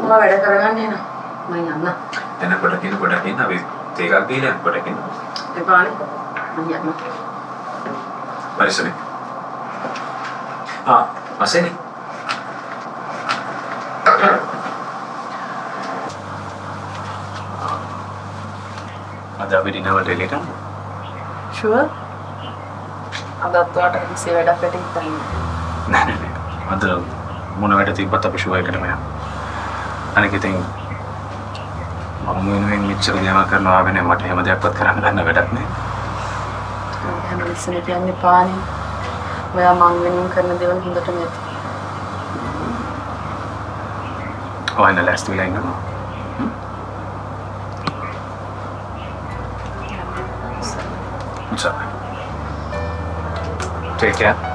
මම වැඩ කරගන්න එනවා. මම යන්න. එන කොටකින් කොටකින් අපි තේකක් බීලා කොටකින් එපානේ. මම යන්න. පරිස්සමෙන් ආ අසෙනි අද අපි ඩිනර්ට එළියට යමු. ෂුවර්. අදත් ඔයාට කිසි වැඩක් වැඩ හිතන්නේ. නෑ නෑ නෑ. අද මොන වැඩ තිබ්බත් අපි ෂුවර් එකටම යමු. අනික ඉතින් මම වෙනුවෙන් මෙච්චර දේවල් කරනවා වෙන්නේ මට හැම දෙයක්වත් කරන්න ගන්න වැඩක් නෑ. හැම ඉස්සෙන කියන්නේ පානේ. ඔයා මං වෙනුවෙන් කරන දේවල් හොඳටම ඇති. ඔයන ලෑස්ති වෙලා ඉන්නවා. Take care.